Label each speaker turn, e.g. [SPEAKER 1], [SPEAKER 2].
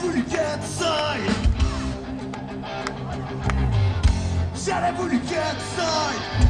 [SPEAKER 1] voulu qu'être seul. J'aurais voulu qu'être seul.